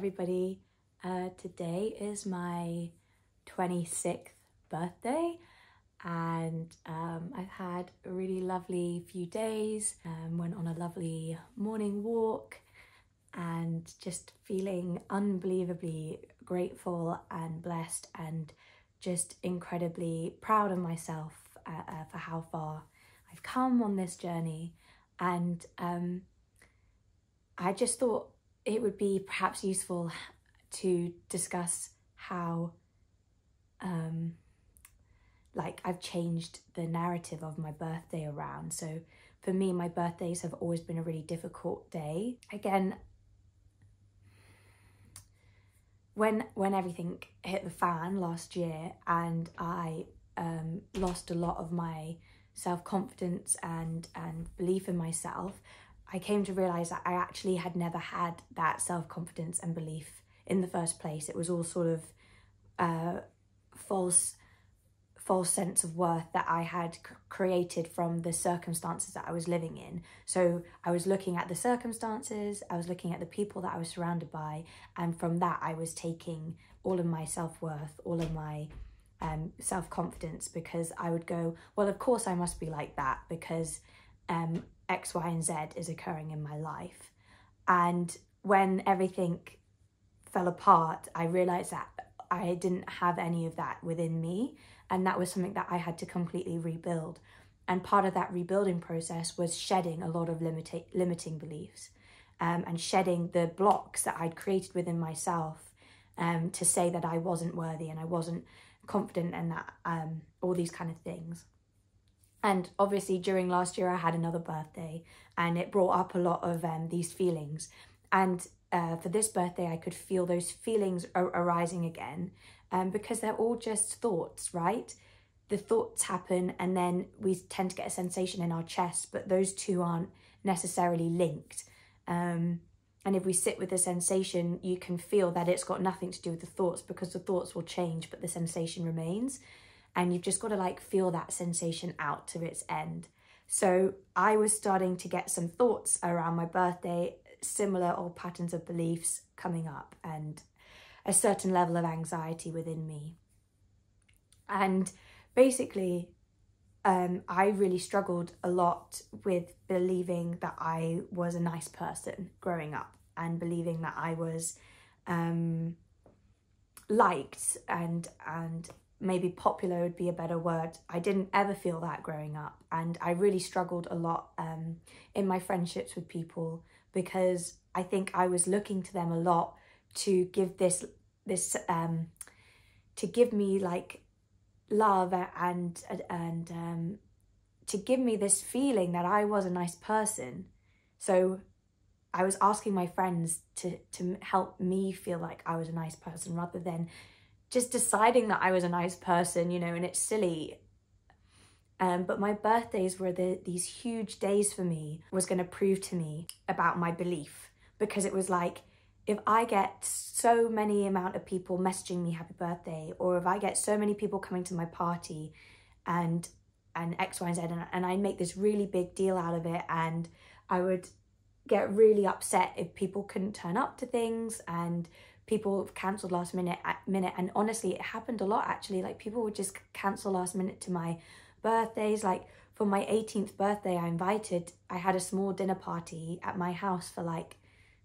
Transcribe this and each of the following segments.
everybody. Uh, today is my 26th birthday and um, I've had a really lovely few days. Um, went on a lovely morning walk and just feeling unbelievably grateful and blessed and just incredibly proud of myself uh, uh, for how far I've come on this journey. And um, I just thought it would be perhaps useful to discuss how um, like I've changed the narrative of my birthday around. So for me, my birthdays have always been a really difficult day. Again, when when everything hit the fan last year and I um, lost a lot of my self confidence and and belief in myself, I came to realize that I actually had never had that self confidence and belief in the first place. It was all sort of uh, false false sense of worth that I had created from the circumstances that I was living in. So I was looking at the circumstances, I was looking at the people that I was surrounded by, and from that I was taking all of my self worth, all of my um, self confidence, because I would go, well, of course I must be like that because um, X, Y, and Z is occurring in my life. And when everything fell apart, I realized that I didn't have any of that within me. And that was something that I had to completely rebuild. And part of that rebuilding process was shedding a lot of limita- limiting beliefs um, and shedding the blocks that I'd created within myself um, to say that I wasn't worthy and I wasn't confident and that um, all these kind of things. And obviously, during last year, I had another birthday and it brought up a lot of um, these feelings. And uh, for this birthday, I could feel those feelings ar- arising again um, because they're all just thoughts, right? The thoughts happen and then we tend to get a sensation in our chest, but those two aren't necessarily linked. Um, and if we sit with the sensation, you can feel that it's got nothing to do with the thoughts because the thoughts will change, but the sensation remains. And you've just got to like feel that sensation out to its end. So I was starting to get some thoughts around my birthday, similar old patterns of beliefs coming up, and a certain level of anxiety within me. And basically, um, I really struggled a lot with believing that I was a nice person growing up and believing that I was um, liked and and maybe popular would be a better word. I didn't ever feel that growing up, and I really struggled a lot um, in my friendships with people because I think I was looking to them a lot to give this this um to give me like love and and um to give me this feeling that I was a nice person. So I was asking my friends to to help me feel like I was a nice person rather than just deciding that I was a nice person, you know, and it's silly. Um, but my birthdays were the, these huge days for me was going to prove to me about my belief because it was like if I get so many amount of people messaging me happy birthday, or if I get so many people coming to my party and and X, Y, and Z, and, and I make this really big deal out of it, and I would get really upset if people couldn't turn up to things and people cancelled last minute minute and honestly it happened a lot actually. Like people would just cancel last minute to my birthdays. Like for my 18th birthday I invited I had a small dinner party at my house for like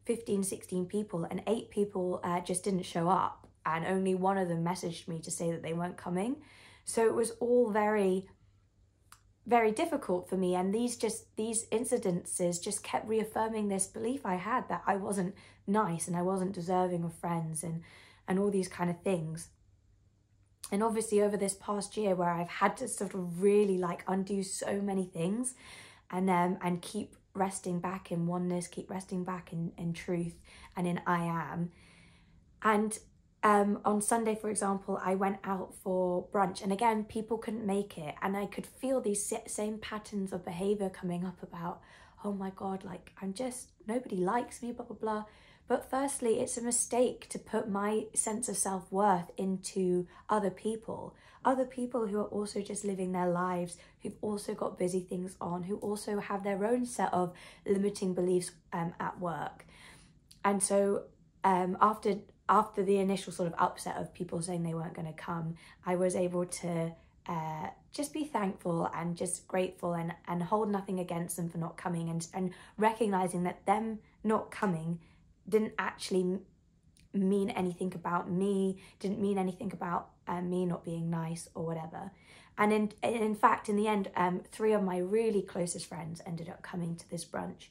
15, 16 people, and eight people uh, just didn't show up, and only one of them messaged me to say that they weren't coming. So it was all very, very difficult for me. And these just these incidences just kept reaffirming this belief I had that I wasn't nice and I wasn't deserving of friends and and all these kind of things. And obviously over this past year where I've had to sort of really like undo so many things and um and keep resting back in oneness, keep resting back in, in truth and in I am. And um, on Sunday, for example, I went out for brunch, and again, people couldn't make it, and I could feel these same patterns of behavior coming up about, oh my God, like I'm just, nobody likes me, blah, blah, blah. But firstly, it's a mistake to put my sense of self worth into other people. Other people who are also just living their lives, who've also got busy things on, who also have their own set of limiting beliefs um, at work. And so um, after after the initial sort of upset of people saying they weren't going to come, I was able to uh, just be thankful and just grateful and, and hold nothing against them for not coming and, and recognizing that them not coming didn't actually mean anything about me, didn't mean anything about uh, me not being nice or whatever. And in, in fact, in the end, um, three of my really closest friends ended up coming to this brunch.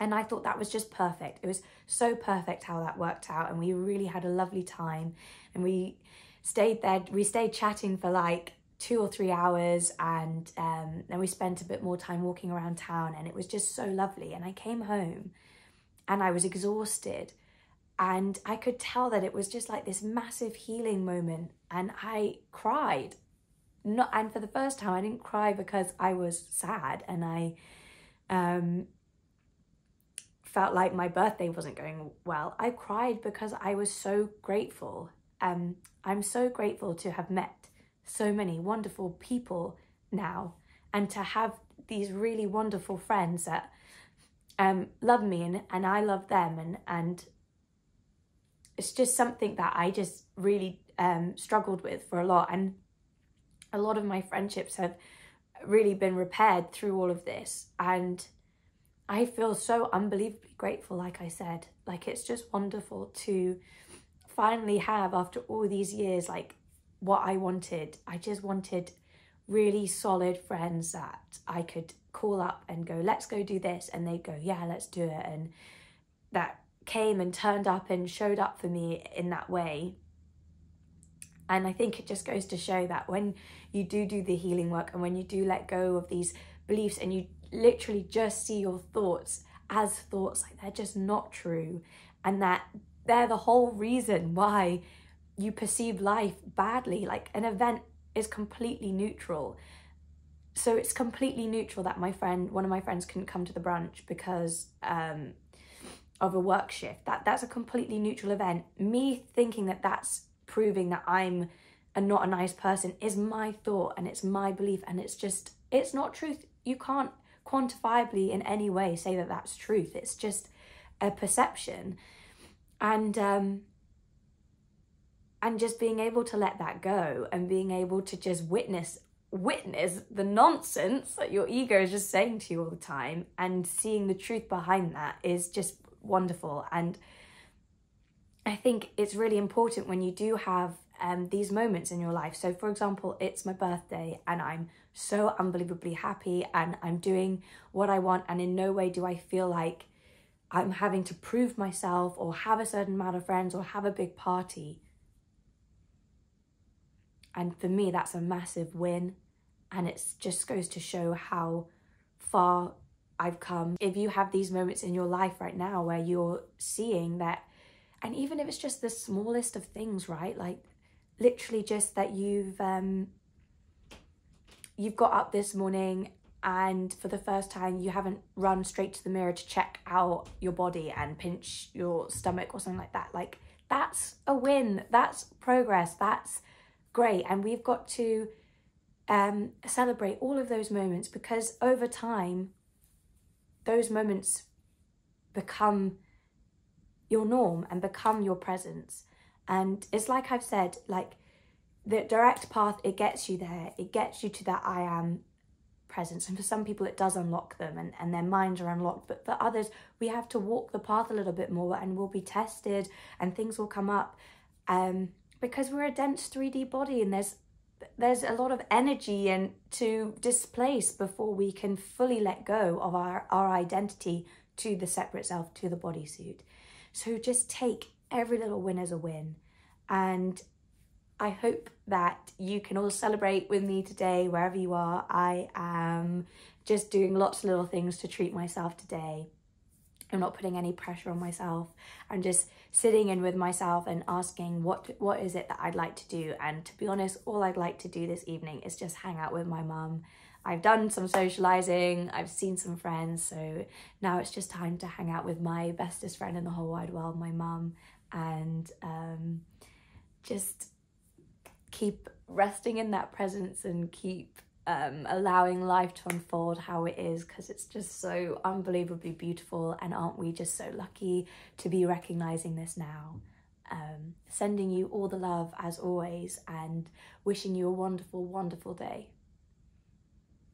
And I thought that was just perfect. It was so perfect how that worked out. And we really had a lovely time. And we stayed there, we stayed chatting for like two or three hours. And um, then we spent a bit more time walking around town. And it was just so lovely. And I came home and I was exhausted. And I could tell that it was just like this massive healing moment. And I cried. Not, and for the first time, I didn't cry because I was sad and I um, felt like my birthday wasn't going well. I cried because I was so grateful. Um, I'm so grateful to have met so many wonderful people now and to have these really wonderful friends that um, love me and, and I love them and, and it's just something that I just really um, struggled with for a lot and a lot of my friendships have really been repaired through all of this and I feel so unbelievably grateful, like I said. Like, it's just wonderful to finally have, after all these years, like what I wanted. I just wanted really solid friends that I could call up and go, let's go do this. And they'd go, yeah, let's do it. And that came and turned up and showed up for me in that way. And I think it just goes to show that when you do do the healing work and when you do let go of these beliefs and you literally just see your thoughts as thoughts, like they're just not true, and that they're the whole reason why you perceive life badly. Like an event is completely neutral. So it's completely neutral that my friend, one of my friends, couldn't come to the brunch because um, of a work shift. That that's a completely neutral event. Me thinking that that's proving that I'm a not a nice person is my thought and it's my belief and it's just it's not truth. You can't quantifiably in any way say that that's truth. It's just a perception. And um, and just being able to let that go and being able to just witness witness the nonsense that your ego is just saying to you all the time and seeing the truth behind that is just wonderful and i think it's really important when you do have um, these moments in your life so for example it's my birthday and i'm so unbelievably happy and I'm doing what I want, and in no way do I feel like I'm having to prove myself or have a certain amount of friends or have a big party. And for me, that's a massive win. And it just goes to show how far I've come. If you have these moments in your life right now where you're seeing that, and even if it's just the smallest of things, right? Like literally just that you've um, you've got up this morning and for the first time you haven't run straight to the mirror to check out your body and pinch your stomach or something like that. Like that's a win. That's progress. That's great. And we've got to um, celebrate all of those moments because over time those moments become your norm and become your presence and it's like i've said like the direct path it gets you there. It gets you to that i am presence. And for some people it does unlock them and, and their minds are unlocked. But for others we have to walk the path a little bit more and we'll be tested and things will come up um, because we're a dense 3d body and there's there's a lot of energy and to displace before we can fully let go of our, our identity to the separate self to the bodysuit. So just take every little win is a win and I hope that you can all celebrate with me today, wherever you are. I am just doing lots of little things to treat myself today. I'm not putting any pressure on myself. I'm just sitting in with myself and asking what what is it that I'd like to do. And to be honest, all I'd like to do this evening is just hang out with my mum. I've done some socializing, I've seen some friends, so now it's just time to hang out with my bestest friend in the whole wide world, my mum, and um, just keep resting in that presence and keep um, allowing life to unfold how it is because it's just so unbelievably beautiful. And aren't we just so lucky to be recognizing this now? Um, sending you all the love as always and wishing you a wonderful, wonderful day.